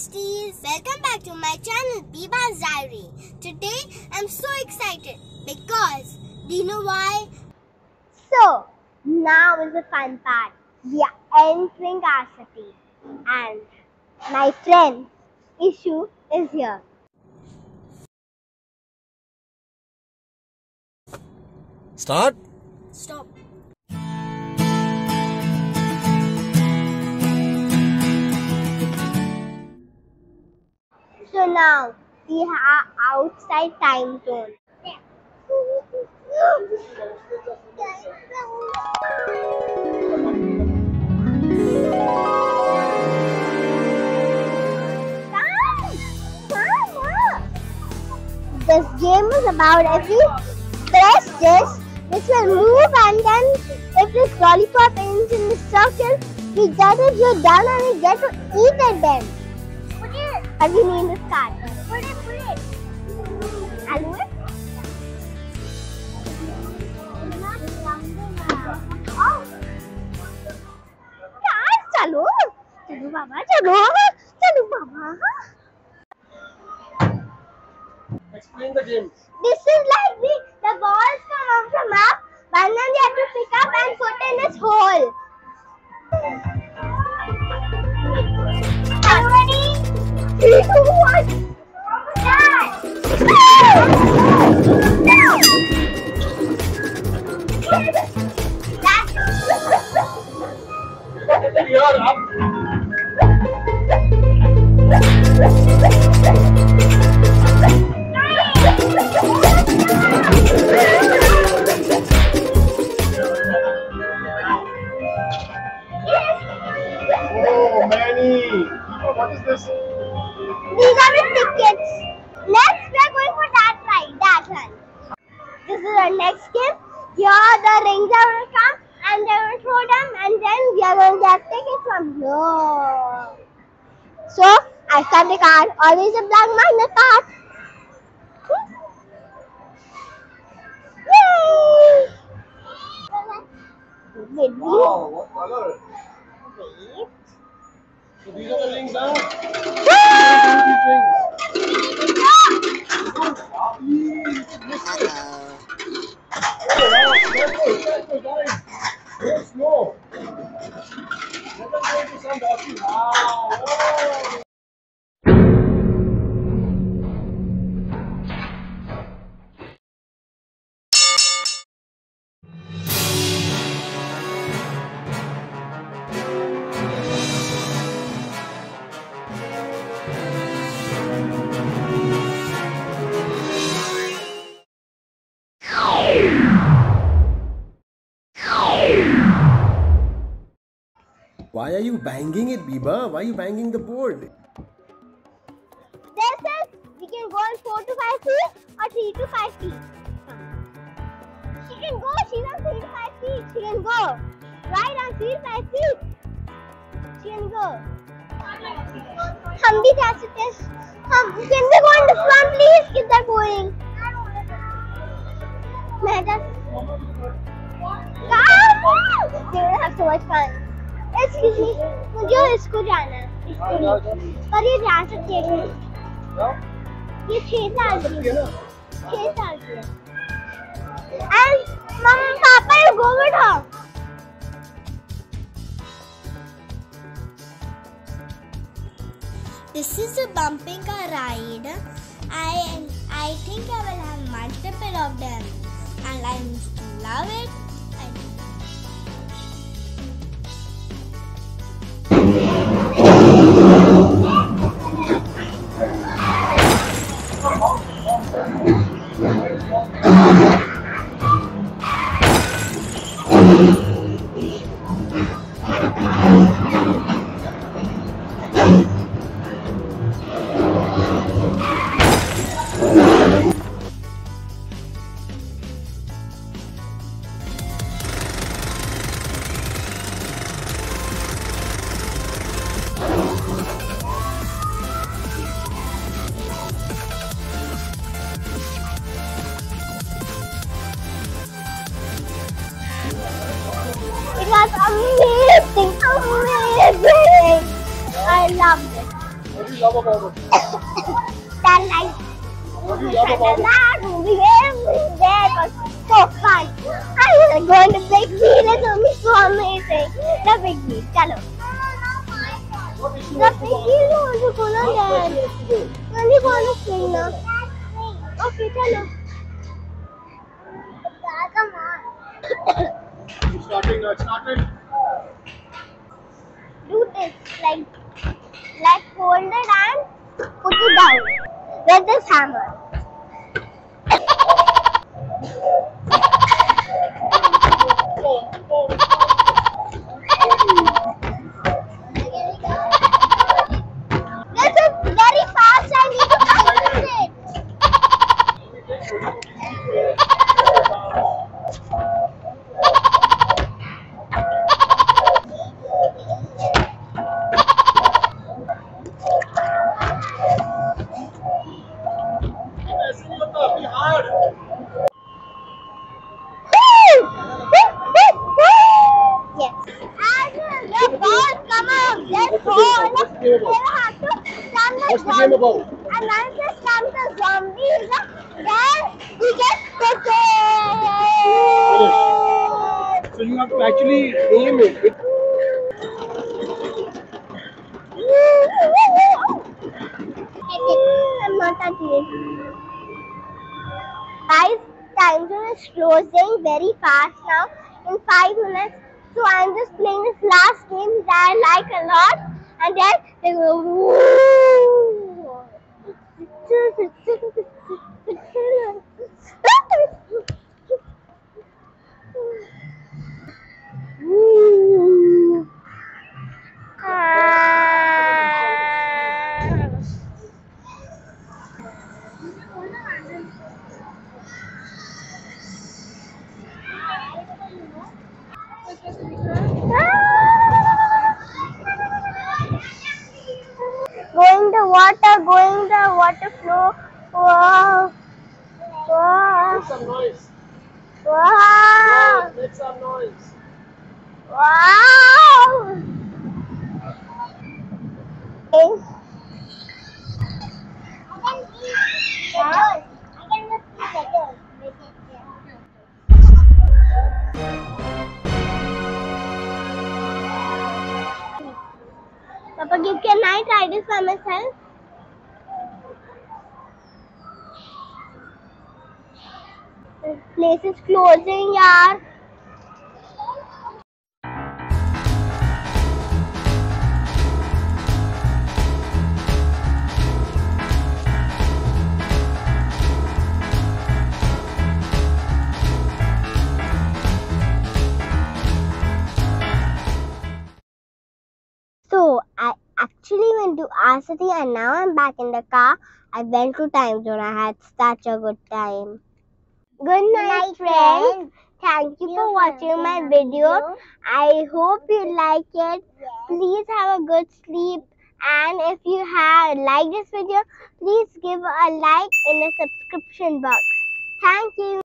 besties, welcome back to my channel Beiba's Diary. Today I'm so excited because do you know why? So now is the fun part. We are entering R City and my friend Ishu is here. Start. Stop. So now we are outside Timezone. This game is about you press this, this will move and then if this lollipop ends in the circle, we get it, you're done and we get to eat it then. Put it. Have you named this card? Put it, put it. I'll do it. Oh. यार चलो चलो बाबा चलो चलो बाबा Explain the game. This is like the, the balls come up from up and then you have to pick up and put in this hole. Three, two, one. Start! Here. So, I start the card. Always a black magnet card. Yay! Wow, what color? wait. So these are the rings now? Ah! Go into some are you banging it, Beiba? Why are you banging the board? There, sir. We can go in 4 to 5 feet or 3 to 5 feet. She can go. She's on 3 to 5 feet. She can go. Right on 3 to 5 feet. She can go. हम भी जा सकते हैं हम can we go on the front please kids are मैं just Guys, they will have so much fun. Excuse मुझे इसको जाना है पर ये जा सकते हैं ये छह साल की छह साल की है and mama papa you go with her This is a bumping car ride. I I think I will have multiple of them, and I love it. Was amazing, amazing. I loved it. What do you love about it? That like What do you love about it? movie every day was so fun. I was going to Big Wheel. It was so amazing. The Big Wheel. Chalo. What did you The Big do? Wheel want to go na What dad. did you want to do? Only want to swing na. Okay, chalo. Come on. Starting. do this like like hold it and put it down with this hammer. Game about? They slam the zombies, then we get tickets. So you have to actually aim it. It- I'm not touching it. Guys, Timezone is closing very fast now in five minutes. So I'm just playing this last game that I like a lot, and then they go. 这是真的是真的真的 water, going the water flow. Wow. Wow. Make some noise. Wow. Make some noise. Wow. Okay. I can just see better. Papa, give can I try this by myself? Place is closing, yaar. So I actually went to our and now I'm back in the car. I went to Timezone. I had such a good time. Good night, friends. Thank you for watching my video. I hope you like it. Please have a good sleep. And if you have liked this video, please give a like in the subscription box. Thank you.